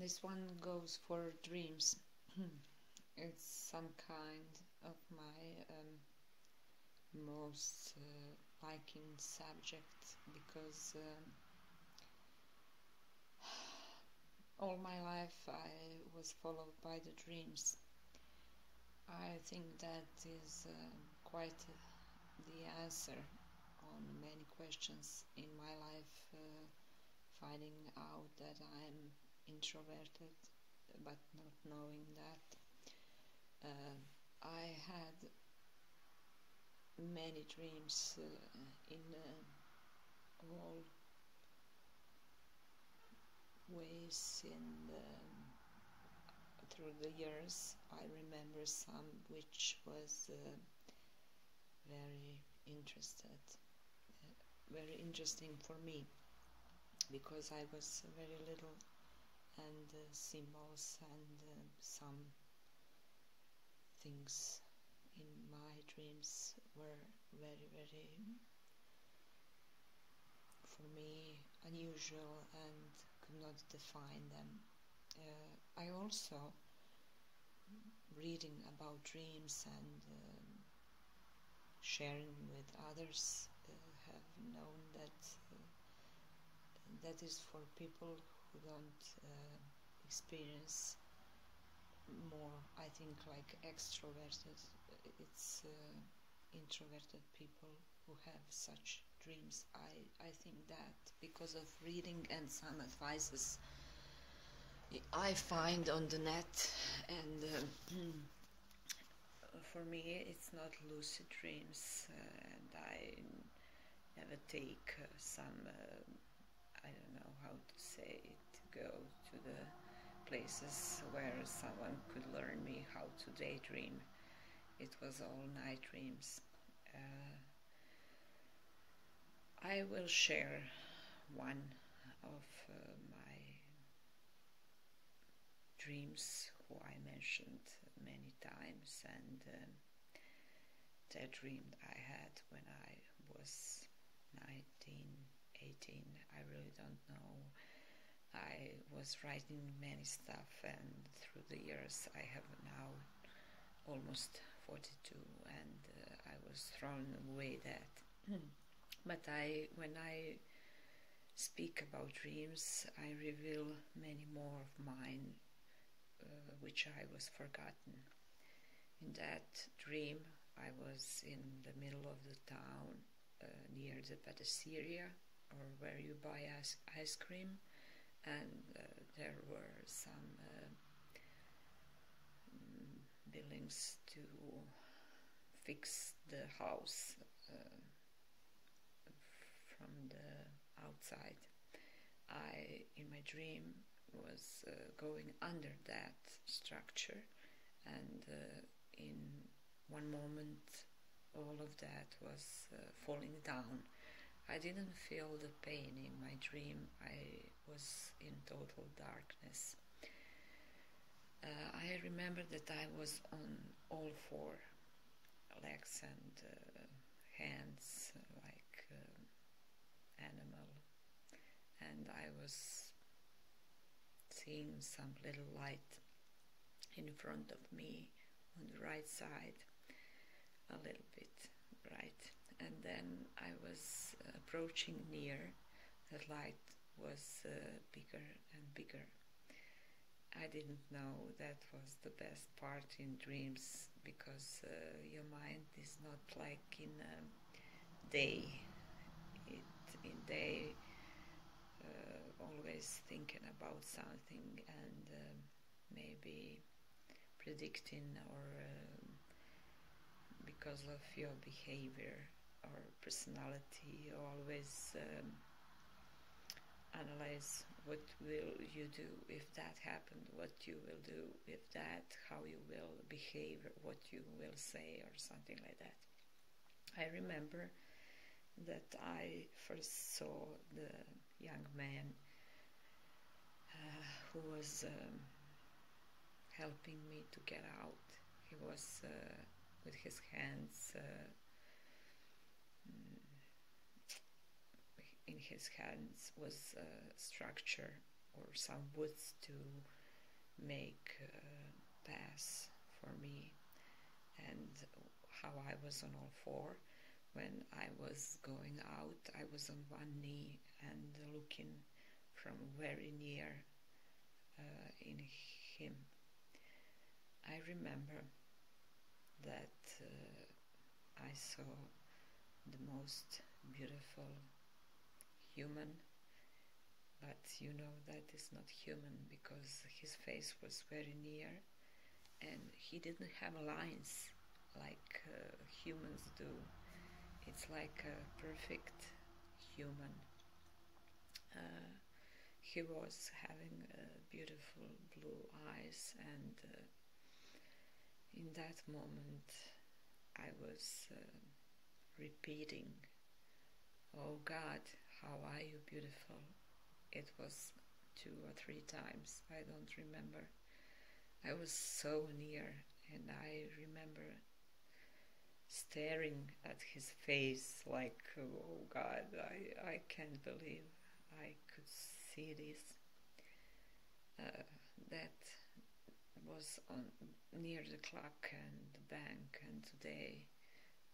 This one goes for dreams. it's some kind of my um, most uh, liking subject because um, all my life I was followed by the dreams. I think that is uh, quite the answer on many questions in my life, uh, finding out that I'm introverted but not knowing that. Uh, I had many dreams uh, in uh, all ways in the, through the years. I remember some which was uh, very interested, uh, very interesting for me because I was very little and uh, symbols and uh, some things in my dreams were very very for me unusual and could not define them. Uh, I also reading about dreams and um, sharing with others uh, have known that uh, that is for people who don't uh, experience more I think like extroverted it's uh, introverted people who have such dreams. I, I think that because of reading and some advices I find on the net and uh, for me it's not lucid dreams uh, and I never take uh, some I don't know how to say it, go to the places where someone could learn me how to daydream. It was all night dreams. Uh, I will share one of uh, my dreams who I mentioned many times and um, that dream I had when I was 19 18 I really don't know. I was writing many stuff and through the years I have now almost 42 and uh, I was thrown away that. But I when I speak about dreams I reveal many more of mine uh, which I was forgotten. In that dream I was in the middle of the town uh, near the patisserie or where you buy ice, ice cream. And uh, there were some uh, mm, buildings to fix the house uh, from the outside. I, in my dream, was uh, going under that structure. And uh, in one moment all of that was uh, falling down I didn't feel the pain in my dream. I was in total darkness. Uh, I remember that I was on all four legs and uh, hands like uh, animal and I was seeing some little light in front of me on the right side a little bit bright and then I was approaching near, the light was uh, bigger and bigger. I didn't know that was the best part in dreams because uh, your mind is not like in a day. It in day uh, always thinking about something and uh, maybe predicting or um, because of your behavior or personality always um, analyze what will you do if that happened what you will do with that how you will behave what you will say or something like that. I remember that i first saw the young man uh, who was um, helping me to get out. He was uh, with his hands uh, in his hands was a structure or some woods to make a pass for me. And how I was on all four. When I was going out I was on one knee and looking from very near uh, in him. I remember that uh, I saw the most beautiful human but you know that is not human because his face was very near and he didn't have lines like uh, humans do. It's like a perfect human. Uh, he was having uh, beautiful blue eyes and uh, in that moment I was uh, repeating oh God how are you beautiful? It was two or three times. I don't remember. I was so near and I remember staring at his face like oh God I, I can't believe I could see this. Uh, that was on near the clock and the bank and today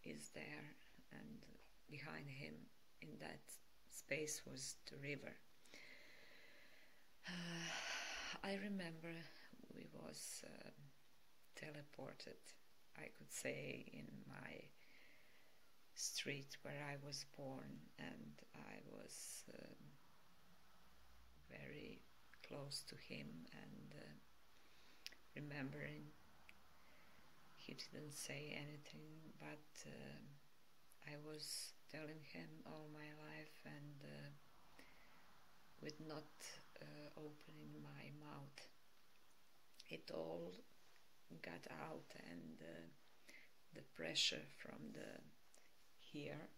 is there and behind him in that space was the river. Uh, I remember we was uh, teleported I could say in my street where I was born and I was um, very close to him and uh, remembering. He didn't say anything but uh, I was telling him all my life and uh, with not uh, opening my mouth it all got out and uh, the pressure from the here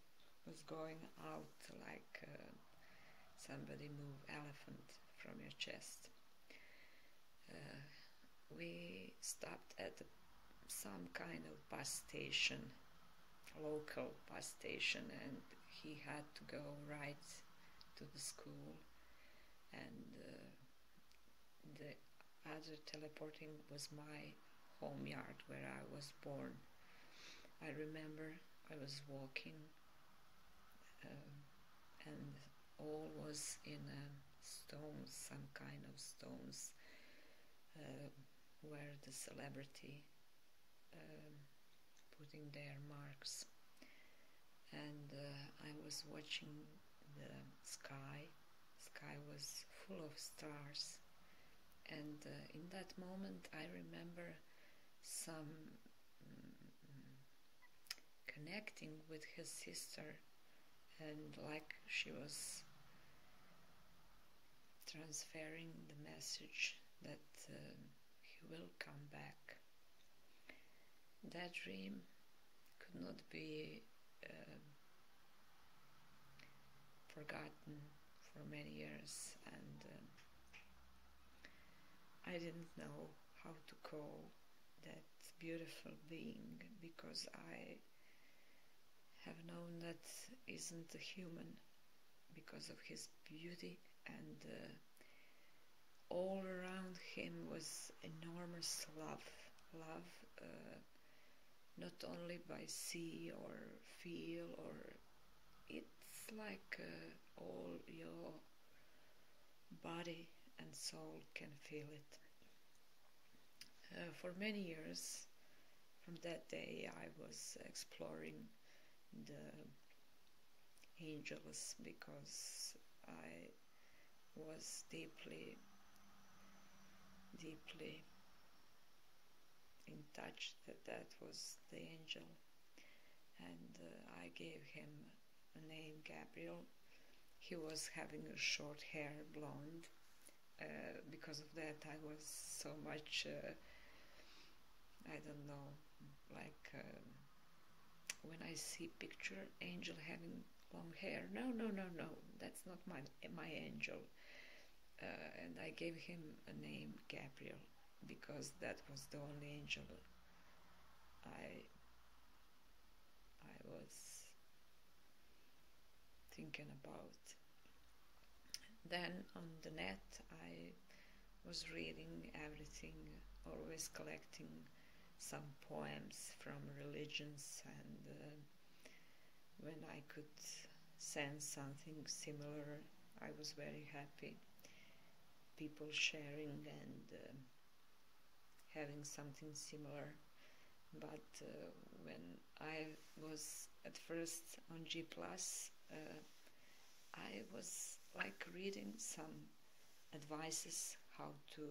was going out like uh, somebody move elephant from your chest. Uh, we stopped at some kind of bus station, local bus station, and he had to go right to the school. And uh, the other teleporting was my home yard where I was born. I remember I was walking uh, and all was in uh, stones, some kind of stones, uh, where the celebrity um, putting their marks. And uh, I was watching the sky. Sky was full of stars. And uh, in that moment, I remember some mm, connecting with his sister and like she was transferring the message that uh, he will come back. That dream could not be uh, forgotten for many years and uh, I didn't know how to call that beautiful being because I have known that isn't a human because of his beauty and uh, all around him was enormous love love uh, not only by see or feel or it's like uh, all your body and soul can feel it. Uh, for many years from that day I was exploring the angels because I was deeply, deeply in touch that that was the angel and uh, I gave him a name Gabriel. He was having a short hair, blonde. Uh, because of that I was so much uh, I don't know, like um, when I see picture angel having long hair. No, no, no, no, that's not my my angel. Uh, and I gave him a name Gabriel because that was the only angel I I was thinking about. then on the net I was reading everything, always collecting some poems from religions, and uh, when I could sense something similar, I was very happy. People sharing and uh, having something similar. But uh, when I was at first on G Plus, uh, I was like reading some advices how to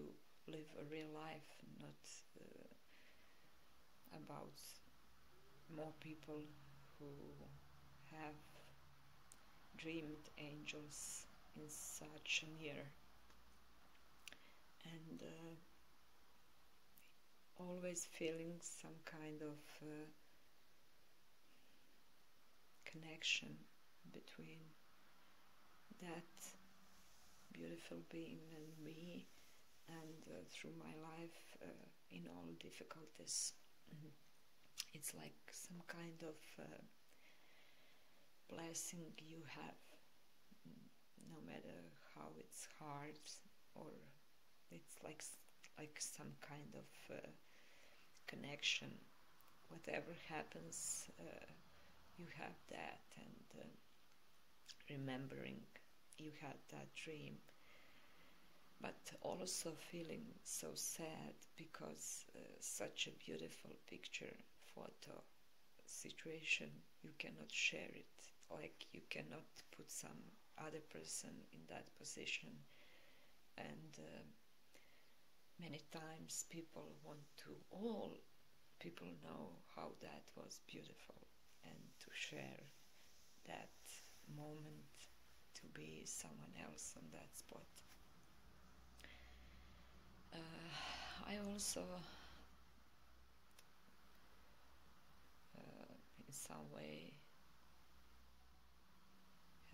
live a real life, not uh, about more people who have dreamed angels in such a year. And uh, always feeling some kind of uh, connection between that beautiful being and me and uh, through my life uh, in all difficulties. Mm-hmm. It's like some kind of uh, blessing you have, no matter how it's hard or it's like like some kind of uh, connection. Whatever happens, uh, you have that, and uh, remembering you had that dream but also feeling so sad because uh, such a beautiful picture photo situation you cannot share it like you cannot put some other person in that position and uh, many times people want to all people know how that was beautiful and to share that moment to be someone else on that spot. Uh, I also, uh, in some way,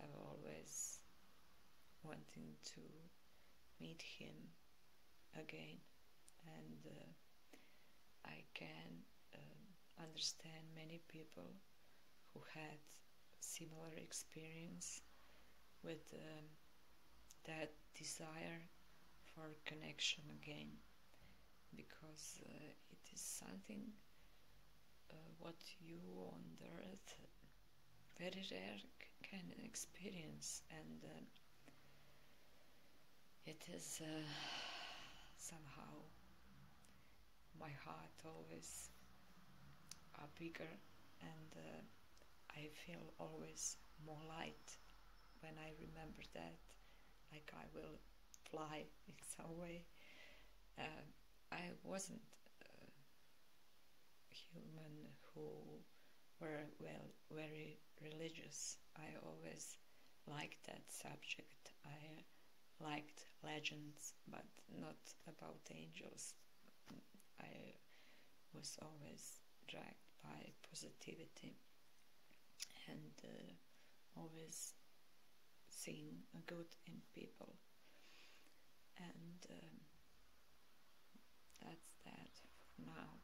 have always wanting to meet him again, and uh, I can uh, understand many people who had similar experience with um, that desire for connection again because uh, it is something uh, what you on the earth very rare can experience and uh, it is uh, somehow my heart always are bigger and uh, I feel always more light when I remember that, like I will fly in some way. Uh, I wasn't a human who were well very religious. I always liked that subject. I liked legends, but not about angels. I was always dragged by positivity and uh, always seeing good in people. And um, that's that for now.